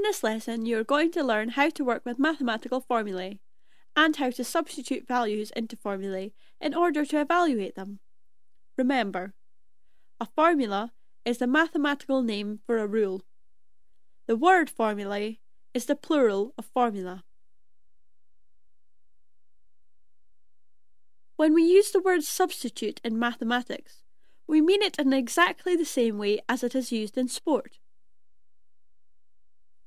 In this lesson, you are going to learn how to work with mathematical formulae and how to substitute values into formulae in order to evaluate them. Remember, a formula is the mathematical name for a rule. The word formulae is the plural of formula. When we use the word substitute in mathematics, we mean it in exactly the same way as it is used in sport.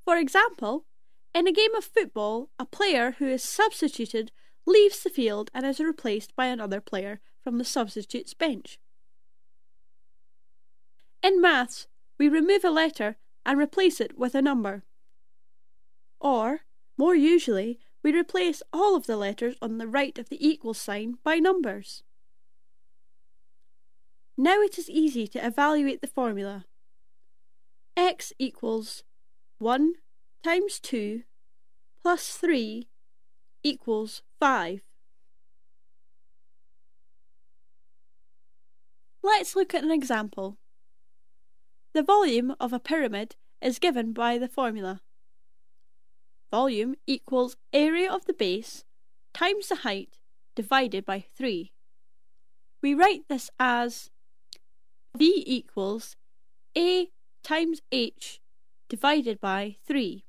For example, in a game of football, a player who is substituted leaves the field and is replaced by another player from the substitute's bench. In maths, we remove a letter and replace it with a number. Or, more usually, we replace all of the letters on the right of the equal sign by numbers. Now it is easy to evaluate the formula. x equals 1 times 2 plus 3 equals 5. Let's look at an example. The volume of a pyramid is given by the formula. Volume equals area of the base times the height divided by 3. We write this as V equals A times H divided by 3.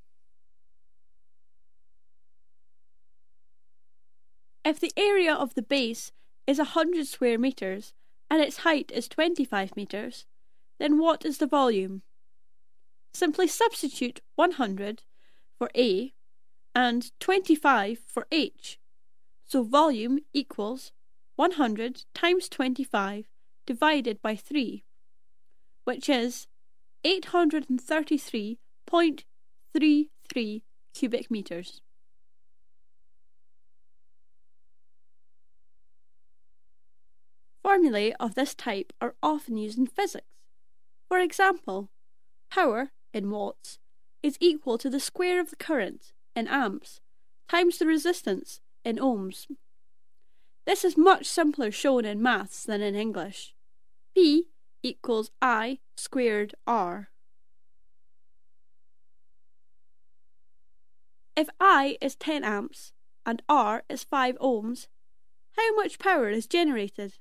If the area of the base is 100 square metres and its height is 25 metres, then what is the volume? Simply substitute 100 for A and 25 for H. So volume equals 100 times 25 divided by 3, which is 833.33 cubic metres. Formulae of this type are often used in physics. For example, power, in watts, is equal to the square of the current, in amps, times the resistance, in ohms. This is much simpler shown in maths than in English. P equals I squared R. If I is 10 amps and R is 5 ohms, how much power is generated?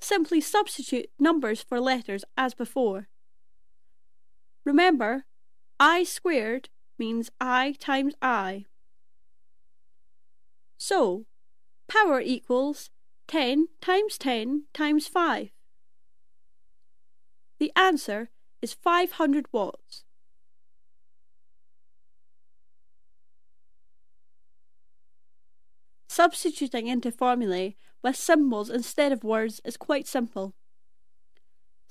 Simply substitute numbers for letters as before. Remember, I squared means I times I. So, power equals 10 times 10 times 5. The answer is 500 watts. Substituting into formulae with symbols instead of words is quite simple.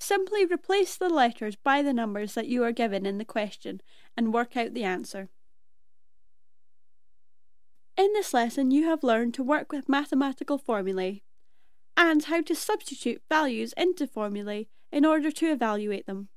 Simply replace the letters by the numbers that you are given in the question and work out the answer. In this lesson you have learned to work with mathematical formulae and how to substitute values into formulae in order to evaluate them.